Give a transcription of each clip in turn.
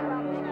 Tchau.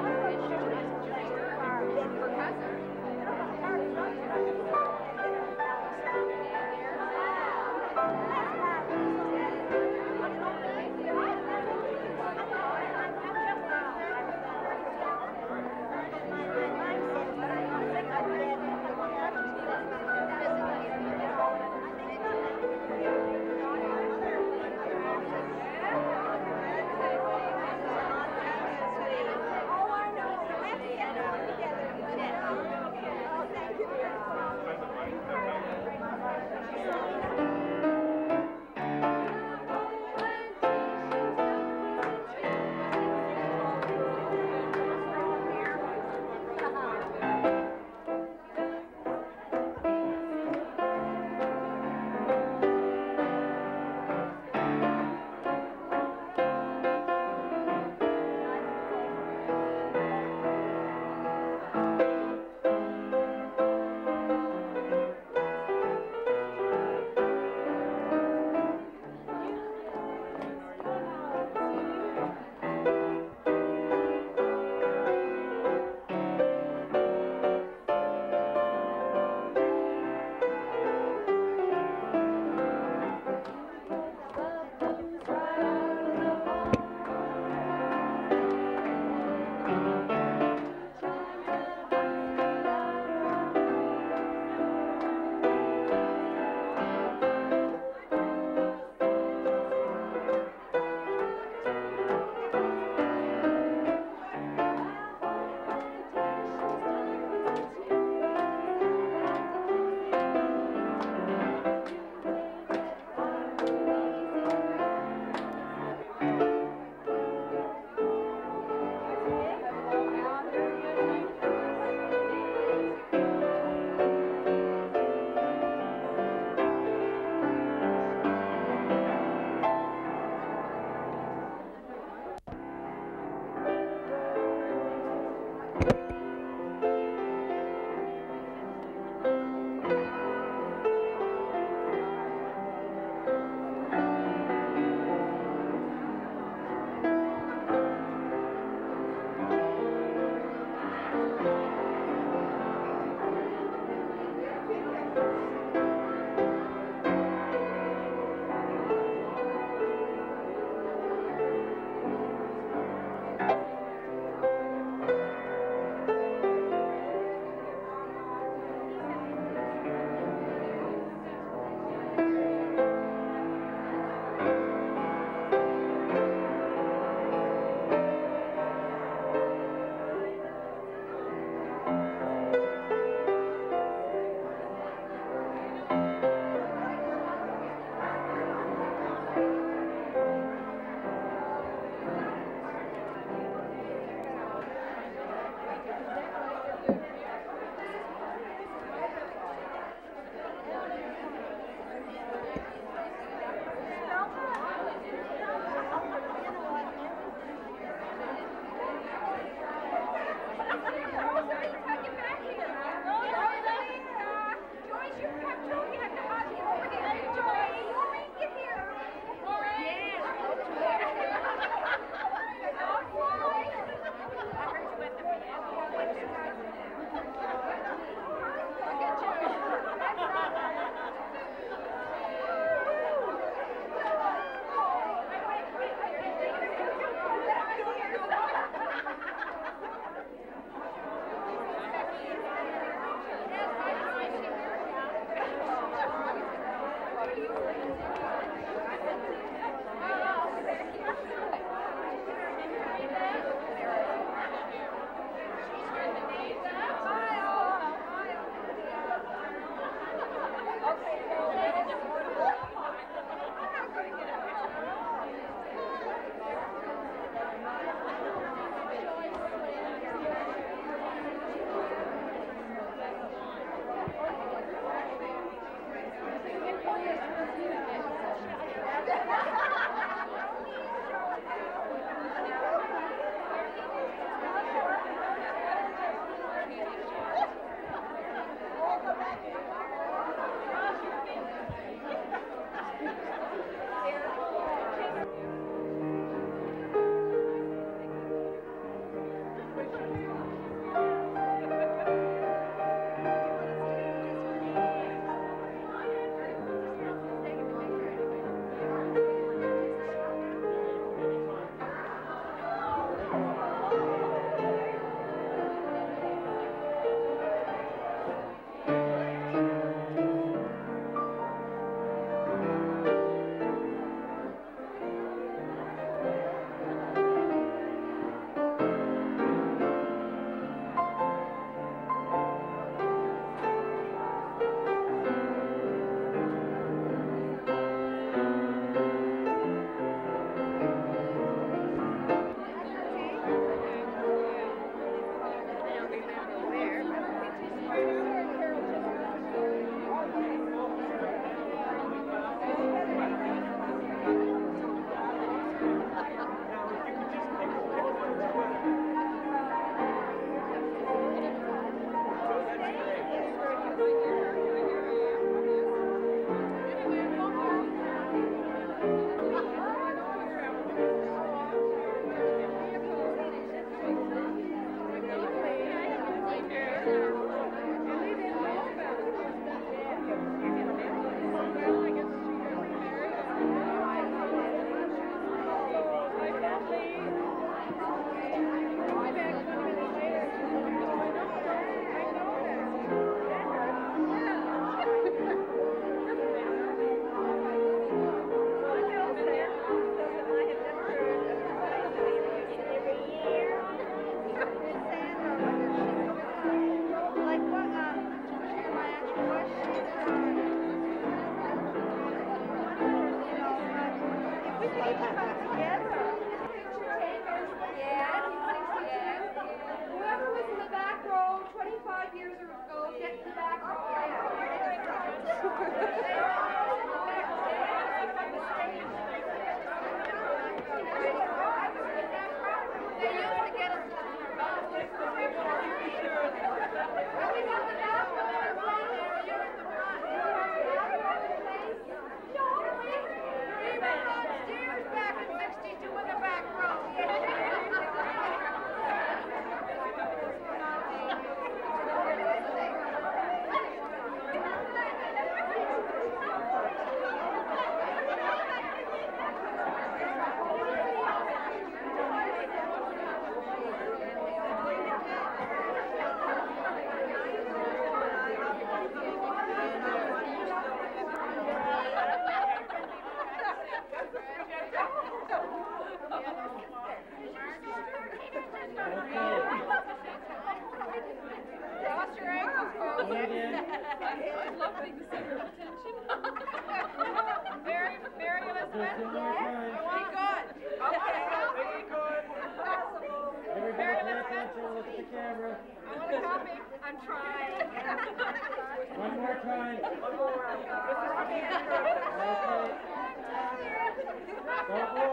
together. I love being the center of attention. Mary, Mary Elizabeth? Yes. Be good. I want a copy. Be good. Everybody Mary Elizabeth? look at the camera. I want a copy. I'm trying. One more time. Okay. Don't move. What are